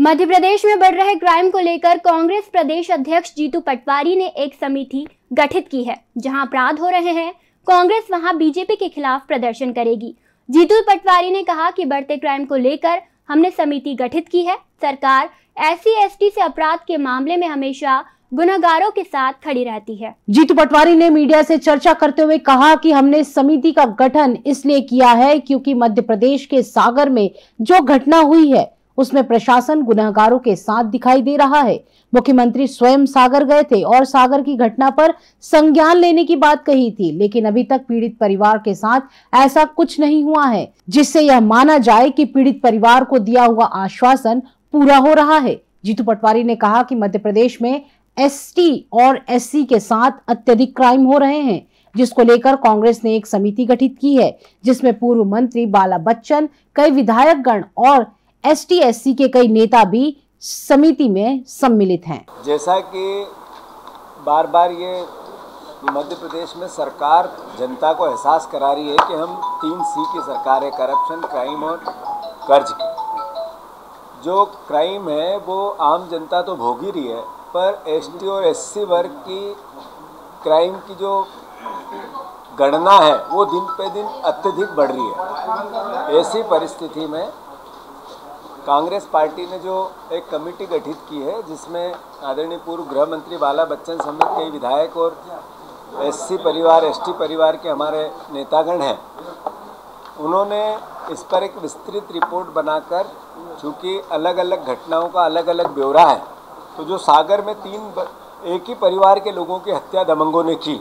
मध्य प्रदेश में बढ़ रहे क्राइम को लेकर कांग्रेस प्रदेश अध्यक्ष जीतू पटवारी ने एक समिति गठित की है, जहाँ अपराध हो रहे हैं। कांग्रेस वहाँ बीजेपी के खिलाफ प्रदर्शन करेगी। जीतू पटवारी ने कहा कि बढ़ते क्राइम को लेकर हमने समिति गठित की है। सरकार एस सी से अपराध के मामले में हमेशा गुनागारों के साथ खड़ी रहती है। जीतू पटवारी ने मीडिया से चर्चा करते हुए कहा कि हमने समिति का गठन इसलिए किया है क्योंकि मध्य प्रदेश के सागर में जो घटना हुई है उसमें प्रशासन गुनाहगारों के साथ दिखाई दे रहा है। मुख्यमंत्री स्वयं सागर गए थे और सागर की घटना पर संज्ञान लेने की बात कही थी, लेकिन अभी तक पीड़ित परिवार के साथ ऐसा कुछ नहीं हुआ है, जिससे यह माना जाए कि पीड़ित परिवार को दिया हुआ आश्वासन पूरा हो रहा है। जीतू पटवारी ने कहा कि मध्य प्रदेश में एसटी और एससी के साथ अत्यधिक क्राइम हो रहे हैं, जिसको लेकर कांग्रेस ने एक समिति गठित की है, जिसमें पूर्व मंत्री बाला बच्चन, कई विधायक गण और एस टी के कई नेता भी समिति में सम्मिलित हैं। जैसा कि बार बार ये मध्य प्रदेश में सरकार जनता को एहसास करा रही है कि हम तीन सी की सरकार है करप्शन क्राइम और कर्ज जो क्राइम है, वो आम जनता तो भोग ही रही है, पर एसटी और एससी वर्ग की क्राइम की जो गणना है, वो दिन पे दिन अत्यधिक बढ़ रही है। ऐसी परिस्थिति में कांग्रेस पार्टी ने जो एक कमेटी गठित की है, जिसमें आदरणीय पूर्व गृह मंत्री बाला बच्चन समेत कई विधायक और एससी परिवार एसटी परिवार के हमारे नेतागण हैं, उन्होंने इस पर एक विस्तृत रिपोर्ट बनाकर, चूँकि अलग अलग घटनाओं का अलग अलग ब्यौरा है तो जो सागर में तीन एक ही परिवार के लोगों की हत्या दमंगों ने की,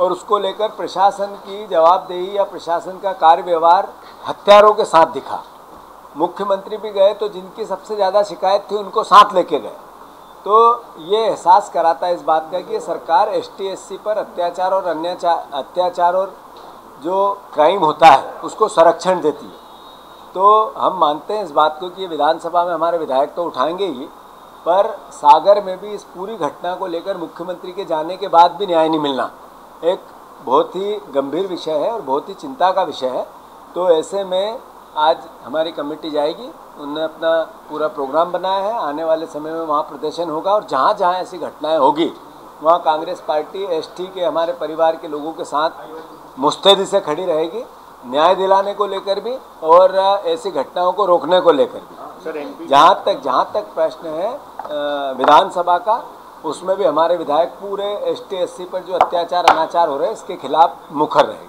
और उसको लेकर प्रशासन की जवाबदेही या प्रशासन का कार्य व्यवहार हत्यारों के साथ दिखा। मुख्यमंत्री भी गए तो जिनकी सबसे ज़्यादा शिकायत थी उनको साथ लेके गए। तो ये एहसास कराता है इस बात का कि सरकार एस टी पर अत्याचार और अन्य अत्याचार और जो क्राइम होता है, उसको संरक्षण देती है। तो हम मानते हैं इस बात को कि विधानसभा में हमारे विधायक तो उठाएँगे ही, पर सागर में भी इस पूरी घटना को लेकर मुख्यमंत्री के जाने के बाद भी न्याय नहीं मिलना एक बहुत ही गंभीर विषय है और बहुत ही चिंता का विषय है। तो ऐसे में आज हमारी कमेटी जाएगी उन्होंने अपना पूरा प्रोग्राम बनाया है आने वाले समय में वहाँ प्रदर्शन होगा और जहाँ जहाँ ऐसी घटनाएँ होगी वहाँ कांग्रेस पार्टी एसटी के हमारे परिवार के लोगों के साथ मुस्तैदी से खड़ी रहेगी न्याय दिलाने को लेकर भी और ऐसी घटनाओं को रोकने को लेकर भी। जहाँ तक जहाँ तक प्रश्न है विधानसभा का उसमें भी हमारे विधायक पूरे एस टी पर जो अत्याचार अनाचार हो रहे हैं इसके खिलाफ मुखर रहेगी।